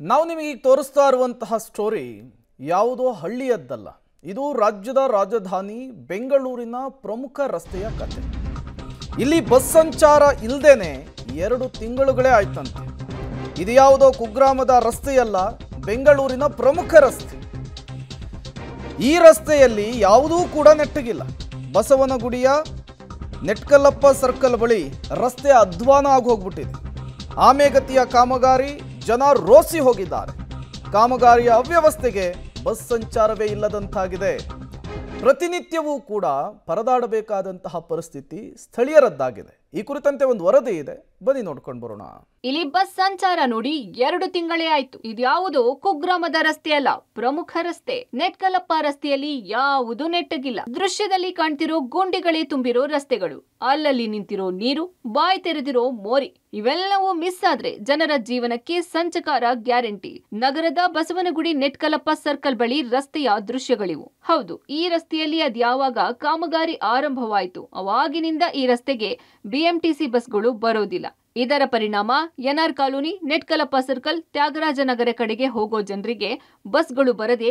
ನಾವು ನಿಮಗೆ ತೋರಿಸ್ತಾ ಇರುವಂತಹ ಸ್ಟೋರಿ ಯಾವುದೋ ಹಳ್ಳಿಯದ್ದಲ್ಲ. ಇದು ರಾಜ್ಯದ ರಾಜಧಾನಿ ಬೆಂಗಳೂರಿನ ಪ್ರಮುಖ ರಸ್ತೆಯ ಕತೆ. ಇಲ್ಲಿ ಬಸ್ ಸಂಚಾರ ಇಲ್ಲದೇನೆ ಎರಡು ತಿಂಗಳುಗಳೇ ಆಯ್ತಂತೆ. ಇದು ಯಾವುದೋ ಕುಗ್ರಾಮದ ರಸ್ತೆಯಲ್ಲ, ಬೆಂಗಳೂರಿನ ಪ್ರಮುಖ ರಸ್ತೆ. ಈ ರಸ್ತೆಯಲ್ಲಿ ಯಾವುದೂ ಕೂಡ ನೆಟ್ಟಗಿಲ್ಲ. ಬಸವನಗುಡಿಯ ನೆಟ್ಕಲ್ಲಪ್ಪ ಸರ್ಕಲ್ ಬಳಿ ರಸ್ತೆ ಅಧ್ವಾನ ಆಗೋಗ್ಬಿಟ್ಟಿದೆ. ಆಮೆಗತಿಯ ಕಾಮಗಾರಿ ಜನ ರೋಸಿ ಹೋಗಿದ್ದಾರೆ. ಕಾಮಗಾರಿಯ ಅವ್ಯವಸ್ಥೆಗೆ ಬಸ್ ಸಂಚಾರವೇ ಇಲ್ಲದಂತಾಗಿದೆ. ಪ್ರತಿನಿತ್ಯವೂ ಕೂಡ ಪರದಾಡಬೇಕಾದಂತಹ ಪರಿಸ್ಥಿತಿ ಸ್ಥಳೀಯರದ್ದಾಗಿದೆ. ಈ ಕುರಿತಂತೆ ಒಂದು ವರದಿ ಇದೆ. ಬನ್ನಿ ನೋಡ್ಕೊಂಡು ಬರೋಣ. ಇಲ್ಲಿ ಬಸ್ ಸಂಚಾರ ನೋಡಿ ಎರಡು ತಿಂಗಳೇ ಆಯ್ತು. ಇದ್ಯಾವುದು ಕುಗ್ರಾಮದ ರಸ್ತೆ ಅಲ್ಲ, ಪ್ರಮುಖ ರಸ್ತೆ. ನೆಟ್ಕಲಪ್ಪ ರಸ್ತೆಯಲ್ಲಿ ಯಾವುದು ನೆಟ್ಟಗಿಲ್ಲ. ದೃಶ್ಯದಲ್ಲಿ ಕಾಣ್ತಿರೋ ಗುಂಡಿಗಳೇ ತುಂಬಿರೋ ರಸ್ತೆಗಳು. ಅಲ್ಲಲ್ಲಿ ನಿಂತಿರೋ ನೀರು, ಬಾಯಿ ತೆರೆದಿರೋ ಮೋರಿ, ಇವೆಲ್ಲವೂ ಮಿಸ್ ಆದ್ರೆ ಜನರ ಜೀವನಕ್ಕೆ ಸಂಚಕಾರ ಗ್ಯಾರಂಟಿ. ನಗರದ ಬಸವನಗುಡಿ ನೆಟ್ಕಲಪ್ಪ ಸರ್ಕಲ್ ಬಳಿ ರಸ್ತೆಯ ದೃಶ್ಯಗಳಿವು. ಹೌದು, ಈ ರಸ್ತೆಯಲ್ಲಿ ಅದ್ಯಾವಾಗ ಕಾಮಗಾರಿ ಆರಂಭವಾಯಿತು, ಅವಾಗಿನಿಂದ ಈ ರಸ್ತೆಗೆ ಬಿಎಂಟಿಸಿ ಬಸ್ಗಳು ಬರೋದಿಲ್ಲ. ಇದರ ಪರಿಣಾಮ NR colony, Netkalappa circle Tyagarajanagar ಕಡೆಗೆ ಹೋಗೋ ಜನರಿಗೆ ಬಸ್ಗಳು ಬರದೆ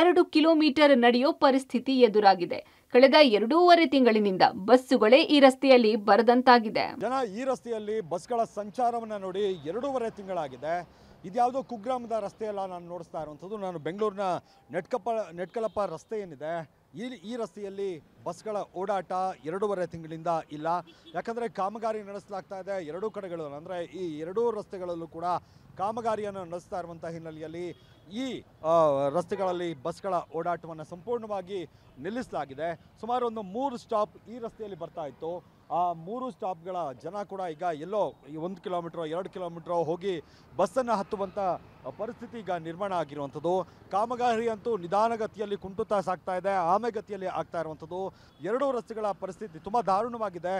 ಎರಡು ಕಿಲೋಮೀಟರ್ ನಡೆಯೋ ಪರಿಸ್ಥಿತಿ ಎದುರಾಗಿದೆ. ಕಳೆದ ಎರಡೂವರೆ ತಿಂಗಳಿನಿಂದ ಬಸ್ಸುಗಳೇ ಈ ರಸ್ತೆಯಲ್ಲಿ ಬರದಂತಾಗಿದೆ. ಜನ ಈ ರಸ್ತೆಯಲ್ಲಿ ಬಸ್ಗಳ ಸಂಚಾರವನ್ನು ನೋಡಿ ಎರಡೂವರೆ ತಿಂಗಳಾಗಿದೆ. ಇದ್ಯಾವುದೋ ಕುಗ್ರಾಮದ ರಸ್ತೆಯಲ್ಲ ನಾನು ನೋಡಿಸ್ತಾ ಇರುವಂಥದ್ದು. ನಾನು ಬೆಂಗಳೂರಿನ ನೆಟ್ಕಪ್ಪ, ನೆಟ್ಕಲಪ್ಪ ರಸ್ತೆ ಏನಿದೆ? ಈ ಈ ರಸ್ತೆಯಲ್ಲಿ ಬಸ್ಗಳ ಓಡಾಟ ಎರಡೂವರೆ ತಿಂಗಳಿಂದ ಇಲ್ಲ. ಯಾಕಂದರೆ ಕಾಮಗಾರಿ ನಡೆಸಲಾಗ್ತಾ ಇದೆ ಎರಡೂ ಕಡೆಗಳು. ಅಂದರೆ ಈ ಎರಡೂ ರಸ್ತೆಗಳಲ್ಲೂ ಕೂಡ ಕಾಮಗಾರಿಯನ್ನು ನಡೆಸ್ತಾ ಇರುವಂಥ ಹಿನ್ನೆಲೆಯಲ್ಲಿ ಈ ರಸ್ತೆಗಳಲ್ಲಿ ಬಸ್ಗಳ ಓಡಾಟವನ್ನು ಸಂಪೂರ್ಣವಾಗಿ ನಿಲ್ಲಿಸಲಾಗಿದೆ. ಸುಮಾರು ಒಂದು ಮೂರು ಸ್ಟಾಪ್ ಈ ರಸ್ತೆಯಲ್ಲಿ ಬರ್ತಾ ಇತ್ತು. ಆ ಮೂರು ಸ್ಟಾಪ್ಗಳ ಜನ ಕೂಡ ಈಗ ಎಲ್ಲೋ ಒಂದು ಕಿಲೋಮೀಟ್ರ್, ಎರಡು ಕಿಲೋಮೀಟ್ರ್ ಹೋಗಿ ಬಸ್ಸನ್ನು ಹತ್ತುವಂಥ ಪರಿಸ್ಥಿತಿ ಈಗ ನಿರ್ಮಾಣ ಆಗಿರುವಂಥದ್ದು. ಕಾಮಗಾರಿ ಅಂತೂ ನಿಧಾನಗತಿಯಲ್ಲಿ ಕುಂಟುತ್ತಾ ಸಾಕ್ತಾ ಇದೆ, ಆಮೆಗತಿಯಲ್ಲಿ ಆಗ್ತಾ ಇರುವಂಥದ್ದು. ಎರಡೂ ರಸ್ತೆಗಳ ಪರಿಸ್ಥಿತಿ ತುಂಬ ದಾರುಣವಾಗಿದೆ.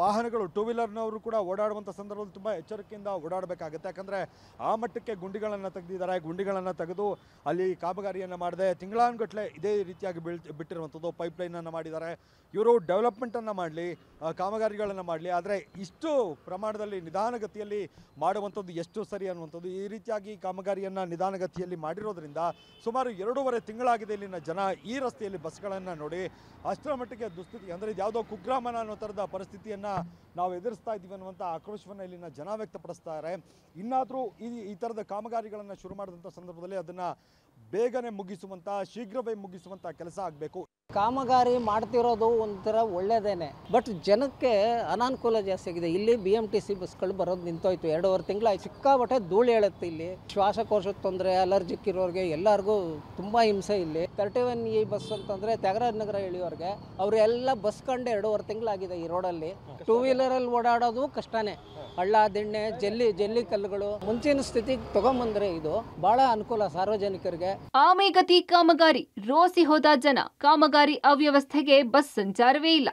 ವಾಹನಗಳು ಟೂ ವೀಲರ್ನವರು ಕೂಡ ಓಡಾಡುವಂಥ ಸಂದರ್ಭದಲ್ಲಿ ತುಂಬ ಎಚ್ಚರಿಕೆಯಿಂದ ಓಡಾಡಬೇಕಾಗುತ್ತೆ. ಯಾಕಂದರೆ ಆ ಮಟ್ಟಕ್ಕೆ ಗುಂಡಿಗಳನ್ನು ತೆಗೆದಿದ್ದಾರೆ. ಗುಂಡಿಗಳನ್ನು ತೆಗೆದು ಅಲ್ಲಿ ಕಾಮಗಾರಿಯನ್ನು ಮಾಡದೆ ತಿಂಗಳಾನುಗಟ್ಟಲೆ ಇದೇ ರೀತಿಯಾಗಿ ಬೀಳ್ ಬಿಟ್ಟಿರುವಂಥದ್ದು ಪೈಪ್ಲೈನನ್ನು ಮಾಡಿದ್ದಾರೆ. ಇವರು ಡೆವಲಪ್ಮೆಂಟನ್ನು ಮಾಡಲಿ ಕಾಮಗಾರಿಗಳನ್ನು ಮಾಡಲಿ. ಆದರೆ ಇಷ್ಟು ಪ್ರಮಾಣದಲ್ಲಿ ನಿಧಾನಗತಿಯಲ್ಲಿ ಮಾಡುವಂಥದ್ದು ಎಷ್ಟು ಸರಿ ಅನ್ನುವಂಥದ್ದು ಈ ರೀತಿಯಾಗಿ ಕಾಮಗಾರಿಯನ್ನು ನಿಧಾನಗತಿಯಲ್ಲಿ ಮಾಡಿರೋದ್ರಿಂದ ಸುಮಾರು ಎರಡೂವರೆ ತಿಂಗಳಾಗಿದೆ ಇಲ್ಲಿನ ಜನ ಈ ರಸ್ತೆಯಲ್ಲಿ ಬಸ್ಗಳನ್ನು ನೋಡಿ ಅಷ್ಟರ ಮಟ್ಟಿಗೆ ದುಸ್ಥಿತಿ. ಅಂದರೆ ಇದು ಯಾವುದೋ ಕುಗ್ರಾಮನ ಅನ್ನೋ ಥರದ ಪರಿಸ್ಥಿತಿಯನ್ನು ನಾವು ಎದುರಿಸ್ತಾ ಇದ್ದೀವಿ ಅನ್ನುವಂಥ ಆಕ್ರೋಶವನ್ನು ಇಲ್ಲಿನ ಜನ ವ್ಯಕ್ತಪಡಿಸ್ತಾರೆ. ಇನ್ನಾದರೂ ಈ ಈ ಥರದ ಕಾಮಗಾರಿಗಳನ್ನು ಶುರು ಮಾಡಿದಂಥ ಸಂದರ್ಭದಲ್ಲಿ ಅದನ್ನು ಬೇಗನೆ ಮುಗಿಸುವಂಥ, ಶೀಘ್ರವೇ ಮುಗಿಸುವಂಥ ಕೆಲಸ ಆಗಬೇಕು. ಕಾಮಗಾರಿ ಮಾಡ್ತಿರೋದು ಒಂಥರ ಒಳ್ಳೇದೇನೆ. ಬಟ್ ಜನಕ್ಕೆ ಅನಾನುಕೂಲ ಜಾಸ್ತಿ ಆಗಿದೆ. ಇಲ್ಲಿ ಬಿ ಎಂ ಟಿ ಸಿ ಬಸ್ಗಳು ಬರೋದು ನಿಂತೋಯ್ತು. ಎರಡೂವರೆ ತಿಂಗಳ ಸಿಕ್ಕಾಬಟ್ಟೆ ಧೂಳು ಹೇಳುತ್ತೆ ಇಲ್ಲಿ. ಶ್ವಾಸಕೋಶದ ತೊಂದರೆ ಅಲರ್ಜಿಕ್ ಇರೋರಿಗೆ ಎಲ್ಲರಿಗೂ ತುಂಬ ಹಿಂಸೆ ಇಲ್ಲಿ. ತರ್ಟಿ ಒನ್ ಇ ಬಸ್ ಅಂತಂದರೆ ತ್ಯಾಗರಾಜನಗರ ಇಳಿಯೋರಿಗೆ, ಅವರೆಲ್ಲ ಬಸ್ ಕಂಡು ಎರಡೂವರೆ ತಿಂಗಳಾಗಿದೆ ಈ ರೋಡಲ್ಲಿ ಟೂ ವೀಲರಲ್ಲಿ ಓಡಾಡೋದು ಕಷ್ಟನೇ. ಹಳ್ಳ, ದಿಣ್ಣೆ, ಜಲ್ಲಿ ಜಲ್ಲಿ ಕಲ್ಲುಗಳು. ಮುಂಚಿನ ಸ್ಥಿತಿಗೆ ತಗೊಂಬಂದ್ರೆ ಇದು ಬಹಳ ಅನುಕೂಲ ಸಾರ್ವಜನಿಕರಿಗೆ. ಆಮೆಗತಿ ಕಾಮಗಾರಿ. ರೋಸಿ ಹೋದ ಜನ. ಕಾಮಗಾರಿ ಅವ್ಯವಸ್ಥೆಗೆ ಬಸ್ ಸಂಚಾರವೇ ಇಲ್ಲ.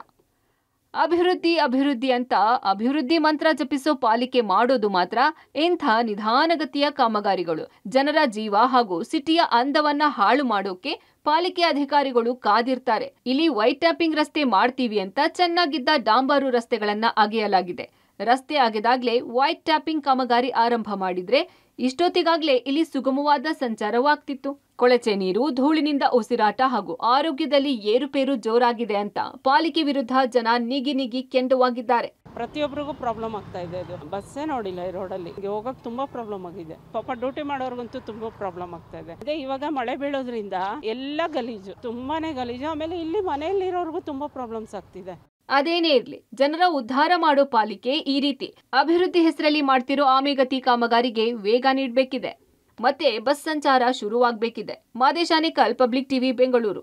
ಅಭಿವೃದ್ಧಿ ಅಭಿವೃದ್ಧಿ ಅಂತ ಅಭಿವೃದ್ಧಿ ಮಂತ್ರ ಜಪಿಸೋ ಪಾಲಿಕೆ ಮಾಡೋದು ಮಾತ್ರ ಇಂಥ ನಿಧಾನಗತಿಯ ಕಾಮಗಾರಿಗಳು. ಜನರ ಜೀವ ಹಾಗೂ ಸಿಟಿಯ ಅಂದವನ್ನ ಹಾಳು ಮಾಡೋಕೆ ಪಾಲಿಕೆ ಅಧಿಕಾರಿಗಳು ಕಾದಿರ್ತಾರೆ. ಇಲ್ಲಿ ವೈಟ್ ಟ್ಯಾಪಿಂಗ್ ರಸ್ತೆ ಮಾಡ್ತೀವಿ ಅಂತ ಚೆನ್ನಾಗಿದ್ದ ಡಾಂಬಾರು ರಸ್ತೆಗಳನ್ನ ಅಗೆಯಲಾಗಿದೆ. ರಸ್ತೆ ಅಗೆದಾಗ್ಲೇ ವೈಟ್ ಟ್ಯಾಪಿಂಗ್ ಕಾಮಗಾರಿ ಆರಂಭ ಮಾಡಿದ್ರೆ ಇಷ್ಟೊತ್ತಿಗಾಗ್ಲೇ ಇಲ್ಲಿ ಸುಗಮವಾದ ಸಂಚಾರವಾಗ್ತಿತ್ತು. ಕೊಳಚೆ ನೀರು ಧೂಳಿನಿಂದ ಉಸಿರಾಟ ಹಾಗೂ ಆರೋಗ್ಯದಲ್ಲಿ ಏರುಪೇರು ಜೋರಾಗಿದೆ ಅಂತ ಪಾಲಿಕೆ ವಿರುದ್ಧ ಜನ ನಿಗಿ ನಿಗಿ ಕೆಂಡುವಾಗಿದ್ದಾರೆ. ಪ್ರತಿಯೊಬ್ಬರಿಗೂ ಪ್ರಾಬ್ಲಮ್ ಆಗ್ತಾ ಇದೆ ಇದು ಬಸ್ಸೇ ನೋಡಿಲ್ಲ ಈ ರೋಡಲ್ಲಿ ಹೋಗಕ್ಕೆ ಹೋಗಕ್ ತುಂಬಾ ಪ್ರಾಬ್ಲಮ್ ಆಗಿದೆ. ಪಾಪ ಡ್ಯೂಟಿ ಮಾಡೋರ್ಗಂತೂ ತುಂಬಾ ಪ್ರಾಬ್ಲಮ್ ಆಗ್ತಾ ಇದೆ. ಅದೇ ಇವಾಗ ಮಳೆ ಬೀಳೋದ್ರಿಂದ ಎಲ್ಲ ಗಲೀಜು. ತುಂಬಾನೇ ಗಲೀಜು. ಆಮೇಲೆ ಇಲ್ಲಿ ಮನೆಯಲ್ಲಿರೋರ್ಗೂ ತುಂಬಾ ಪ್ರಾಬ್ಲಮ್ಸ್ ಆಗ್ತಿದೆ. ಅದೇನೇ ಇರಲಿ ಜನರ ಉದ್ಧಾರ ಮಾಡೋ ಪಾಲಿಕೆ ಈ ರೀತಿ. ಅಭಿವೃದ್ಧಿ ಹೆಸರಲ್ಲಿ ಮಾಡ್ತಿರೋ ಆಮೆಗತಿ ಕಾಮಗಾರಿಗೆ ವೇಗ ನೀಡಬೇಕಿದೆ. ಮತ್ತೆ ಬಸ್ ಸಂಚಾರ ಶುರುವಾಗಬೇಕಿದೆ. ಮಾದೇಶಾನಿಕಲ್ ಪಬ್ಲಿಕ್ ಟಿವಿ ಬೆಂಗಳೂರು.